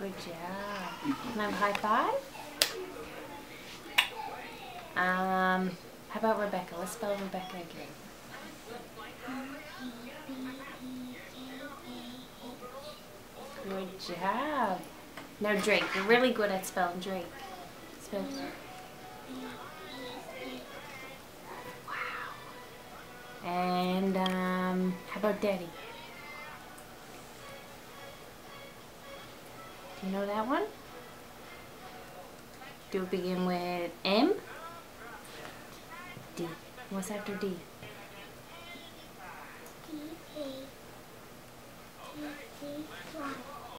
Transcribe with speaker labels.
Speaker 1: Good job. Can I high five? Um, how about Rebekah? Let's spell Rebekah again. Good job. Now Drake, you're really good at spelling Drake. Spell Wow. And um, how about Daddy? You know that one? Do it begin with M? D. What's after D?